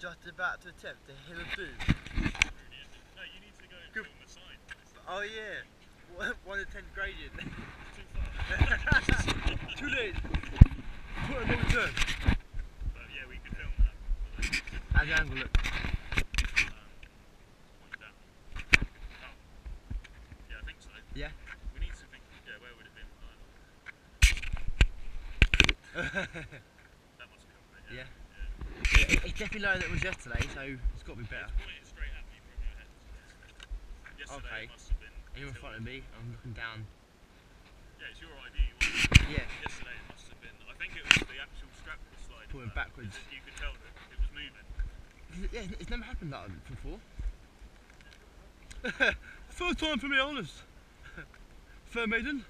just about to attempt to hit a boot. No, you need to go Good. film the sign. Oh yeah, one one to ten gradient. Too far. Too late. Put a long turn. But yeah, we could film that. How's the angle look? Um, point down. Oh. Yeah, I think so. Yeah. We need to think, yeah, where would it be? That must there. Yeah. yeah. It- it's definitely lower than it was yesterday, so it's got to be better. It's pointing straight at me from your head. Yesterday Okay. it must have been. And you're in front of me, I'm looking down. Yeah, it's your ID. wasn't it? Yeah. Yesterday it must have been. I think it was the actual strap was sliding. Pulling backwards. You could tell that it was moving. Yeah, it's never happened that before. First time for me, honest. Fair maiden.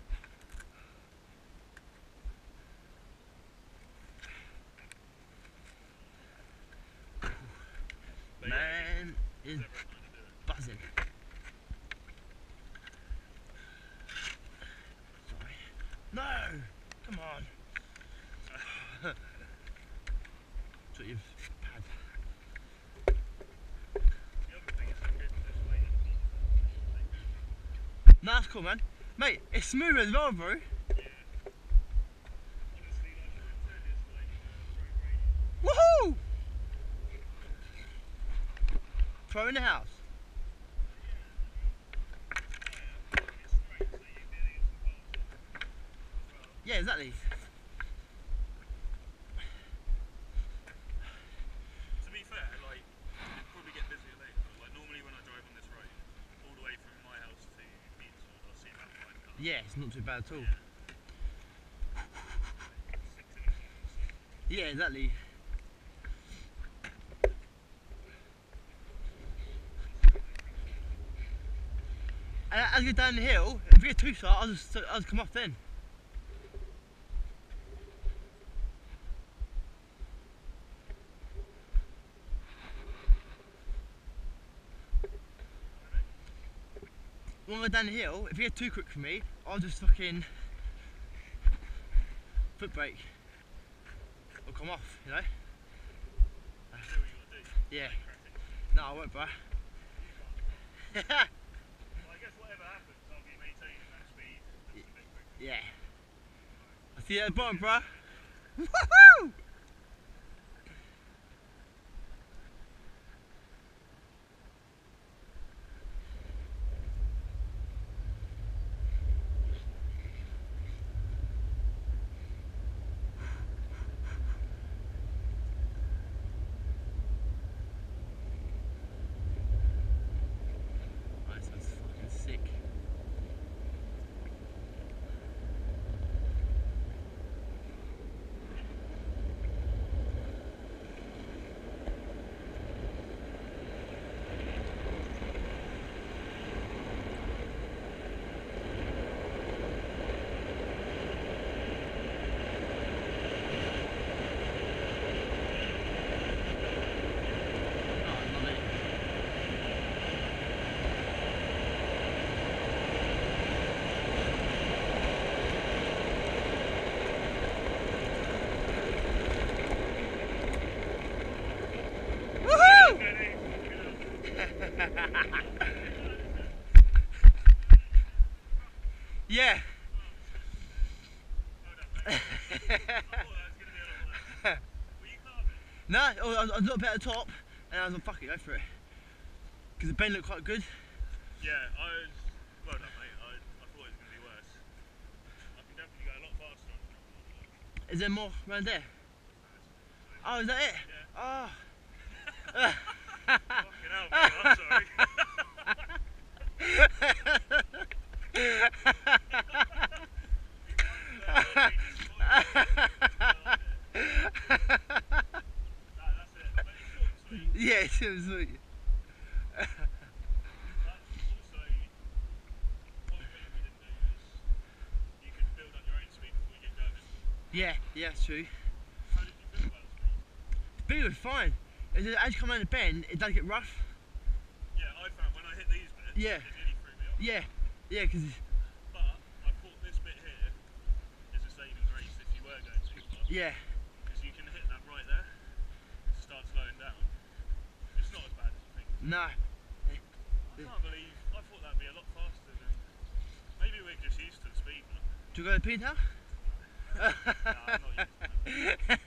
But yeah, Man is it. buzzing. Sorry. No! Come on. so you've had. That's man. Mate, it's smooth as well, bro. Honestly, like Sean said, it's like uh, pro Woohoo! gradient. Throw in the house. It's straight, so you can use the bottom. Yeah, exactly. To be fair, like, you'd probably get busier later. Like, normally when I drive on this road, all the way from my house to Petersfield, I'll see about five cars. Yeah, it's not too bad at all. Yeah. Six in a car. Yeah, exactly. As you go down the hill, if you get too far, I'll just, I'll just come off then. When go down the hill, if you get too quick for me, I'll just fucking foot brake. Or come off, you know? You know what you gotta do. Yeah. No, I won't, bro. Well, I guess whatever happens, I'll be maintaining that speed just a bit quicker. Yeah. I'll see you at the bottom, bro. Woohoo! That sounds fucking sick. Oh, I love it. Woohoo! Yeah. no, I was, I was a little bit at the top, was like, fuck it, go for it. Because the bend looked quite good. Yeah, I was. Well done, mate. I, I thought it was going to be worse. I can definitely go a lot faster on the Is there more around there? Oh, is that it? Yeah. Oh. Fucking hell, mate. I'm sorry. Nah, that's it. But it's short and sweet. yeah, it was sweet. But also, one thing we didn't do is you could build up your own speed you get going. Yeah, yeah, true. How did you feel about the speed? Speed was fine. As as you come around the bend, it does get rough. Yeah, I found when I hit these bits, Yeah. it nearly threw me off. Yeah, yeah, because But I thought this bit here is a saving grace if you were going too fast. yeah, Because you can hit that right there to start slowing down. No. I can't believe. I thought that'd be a lot faster than. Maybe we're just used to the speed now. Do you go to P now? Nah, I'm not used to.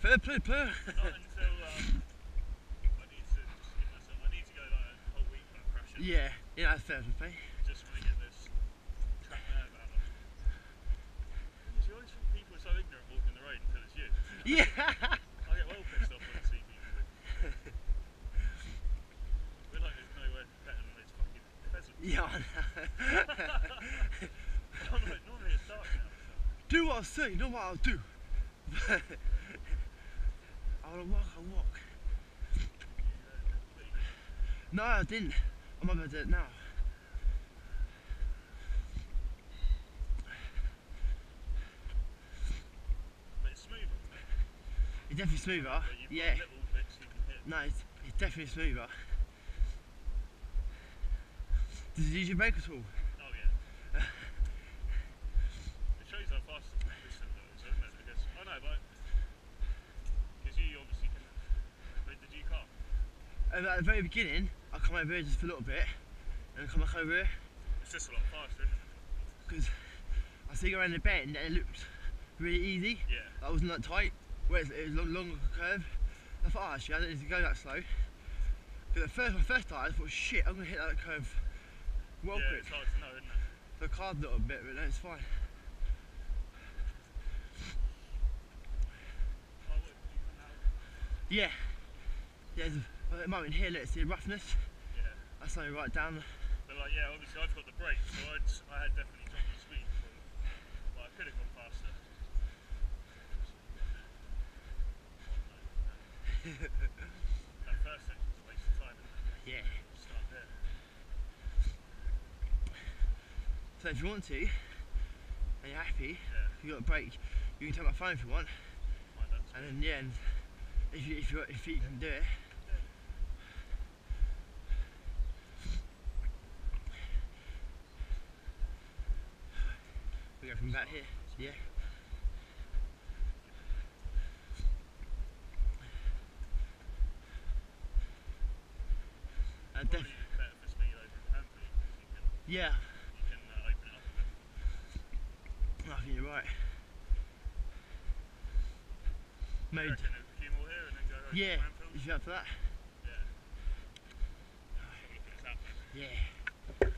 Fair play, player. Not um, I need to just get myself. I need to go like a whole week without crashing. Yeah, yeah, that's fair play. Just want to get this track nerve out of. Because you always think people are so ignorant walking the road until it's you. Yeah. I get well pissed off when I see people. We're like there's nowhere better than this fucking pheasant. yeah, I know. I'm like, normally it's dark now. So. Do what what I'll do. I wanna walk, I'll walk. No, I didn't. I'm not gonna do it now. But it's smoother. It's definitely smoother. Yeah. got little bits you can hit. No, it's, it's definitely smoother. Did you use your brake at all? Oh yeah. it shows how fast this thing goes, doesn't it? Because I know, but because you obviously can. But did you car? Um, at the very beginning, I come over here just for a little bit, and come back over here It's just a lot faster, because I see you around the bend and it looked really easy. Yeah. I wasn't that tight. Whereas it was a long, longer curve. I thought, oh, actually, I don't need to go that slow. But at first, my first time, I thought, shit, I'm gonna hit that curve well yeah, quick. it's hard to know, isn't it? The car's a little bit, but no, it's fine. Oh, what, you come out? Yeah. Yeah, there's a, a moment here, let's see, roughness. Yeah. That's something right down. But like, yeah, obviously I've got the brakes, so I'd, I had definitely dropped the speed. But I could have gone faster. that first section's a waste of time, Yeah. Start there. So if you want to, and you're happy, Yeah, you got a break, you can take my phone if you want. And then, yeah, and if you, if you, if you can do it. We go from back here, yeah. Uh, def- Probably better for speed over in Panther because you can, yeah, You can uh, open it up. I think you're right. Made, reckon a few more here and then go over yeah, to Manfield? if you're up for that, Yeah. Have a look at this app then. yeah.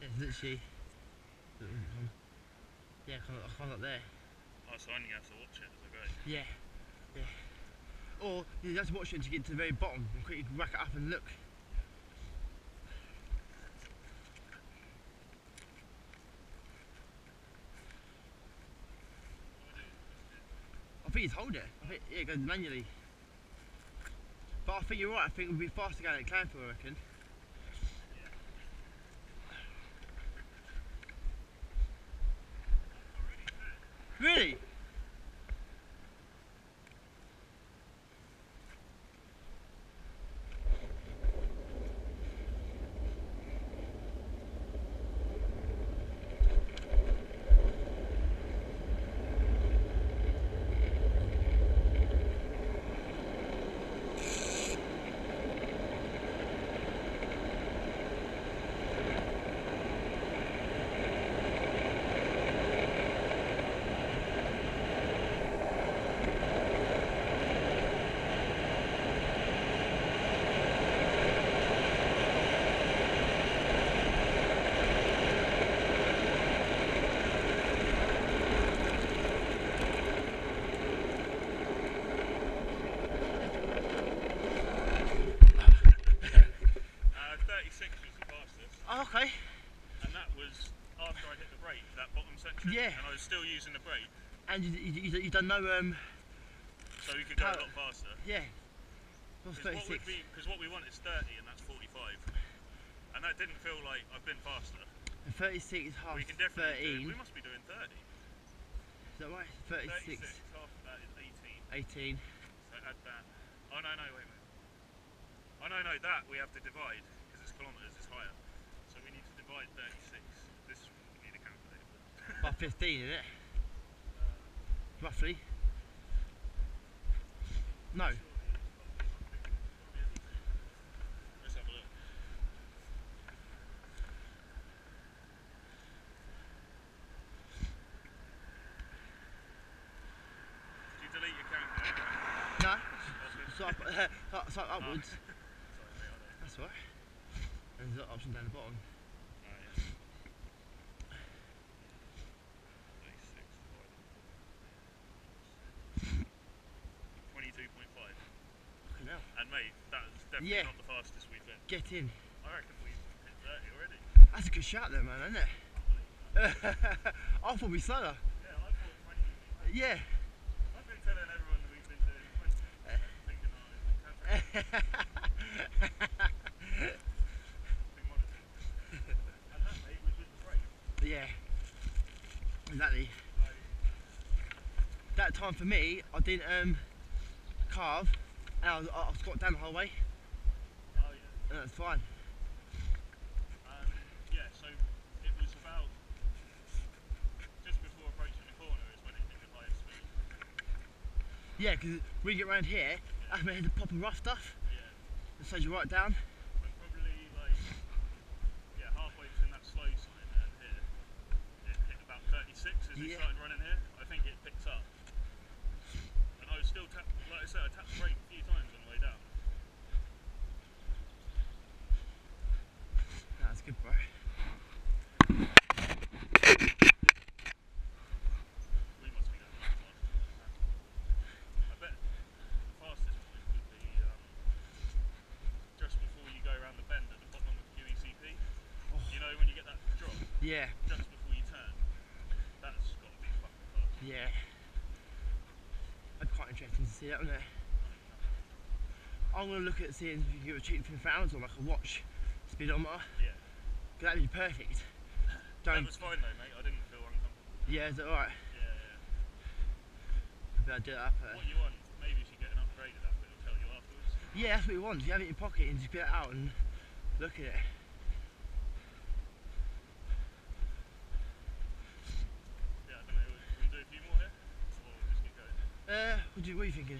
It's literally, yeah, kind of, kind of up there. Oh, so I'm have to watch it as I go. Yeah, yeah. Or you have to watch it to get to the very bottom and quickly rack it up and look. I think it's hold it. I think yeah, it goes manually. But I think you're right. I think it would be faster going at Clanfield, I reckon. Really? Uh, 36 was the fastest, Oh, okay. and that was after I hit the brake, that bottom section. Yeah. And I was still using the brake, And you, you, you, you've done no um. so we could go a lot faster. Yeah. Because what, be, what, we want is 30 and that's 45. And that didn't feel like I've been faster. And 36 is half we can definitely 13. do, we must be doing 30. Is that right? 36, 36, half of that is 18. 18. So add that. Oh no, no, wait, wait. Oh no, no, that we have to divide because it's kilometres, it's higher. So we need to divide 36. This we need a calculator. for. About 15, isn't it? Roughly. No. Let's have a look. Did you delete your calculator? No. That's good. So, uh, so upwards. Sorry, I know. That's right. And there's an option down the bottom. Oh, yeah. 36 divided by 22.5. Fucking hell. And mate, that's definitely Yeah. not the fastest we've been. Get in. I reckon we've hit 30 already. That's a good shot there, man, isn't it? I thought we slower. Yeah, I thought 20 would be max. Yeah. I've been telling everyone that we've been doing 20. thinking, oh, it's cancer. Being and that, mate, was with the brake. yeah. Exactly. That time for me, I didn't um carve, and I was, I got down the whole way, yeah. that's fine. Um, yeah, so it was about just before approaching the corner is when it hit the highest speed. Yeah, because we get round here, when it hit the proper rough stuff, Yeah. and slows you right down. And probably like yeah, halfway between that slow sign and here, it hit about 36 as we Yeah. started running here. I think it picked up. And I was still tap like I said, I tapped the brake a few times on the way down. That's good, bro. We must be going that fast. I bet the fastest point would be um, just before you go around the bend at the bottom of QECP. Oh. You know when you get that drop Yeah, just before you turn. That's got to be fucking fast. yeah. That'd be quite interesting to see that, wouldn't it? I'm gonna look at seeing if you can get a cheap for Amazon, like a watch speedometer. Yeah. 'cause that'd be perfect. Don't. was fine though, mate. I didn't feel uncomfortable. Yeah, is that alright? Yeah, yeah. Maybe I'll do that. Uh, What you want? Maybe you should get an upgraded app. It'll tell you afterwards. yeah, that's what you want. You have it in your pocket and just get it out and look at it. Yeah, I don't know. Will we do a few more here, or just get going? Uh, what, do you, what are you thinking?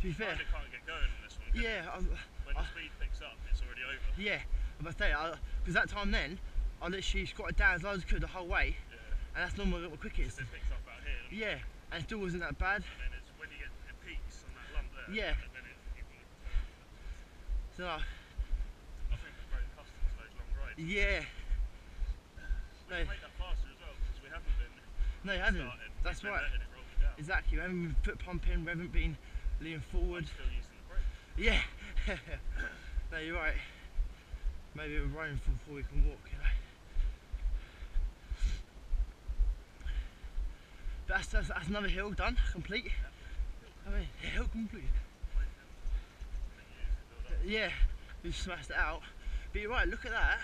To be fair, can't get going on this one. yeah. I'm, When the I- speed picks up, it's already over. yeah. I'm say, because that time then, I literally squatted down as low as I could the whole way, Yeah. and that's normally what my quickest. It picks up out here. doesn't it? Yeah, and it still wasn't that bad. And then it's when you get it peaks on that lump there. Yeah. And then it, you can look So, uh, I think we're very accustomed to those long rides. yeah. We No, make that faster as well because we haven't been no, you haven't. started. That's We've right. Exactly. We haven't been pump in, We haven't been leaning forward. Still using the. Yeah. no, you're right. Maybe we're running for before we can walk, you know. But that's, that's, that's another hill done, complete. I mean, hill complete. Yeah, we've smashed it out. But you're right, look at that.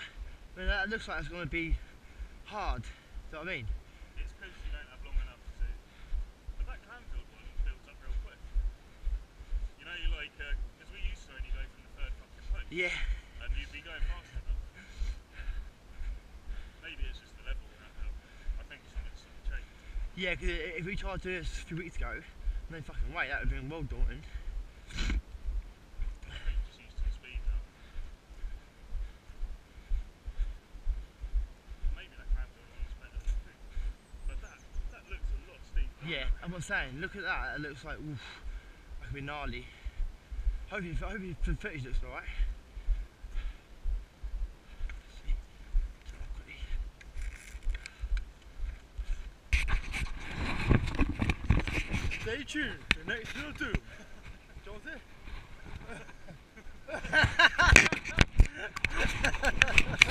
I mean, that looks like it's going to be hard. Do you know what I mean? It's because you don't have long enough to. But that Clanfield one builds up real quick. You know, you like, because we used to only go from the third fucking post, Yeah. and you'd be going faster than Maybe it's just the level now. I think something's sort of changed. Yeah, because if we tried to do this a few weeks ago, no fucking way, that would have been well daunting. I think just used to the speed now. Maybe that Clanfield one is better than the But that, that looks a lot steeper. Yeah, I'm not saying, look at that, it looks like, oof, that could be gnarly. Hopefully, hopefully the footage looks alright. tuned to next little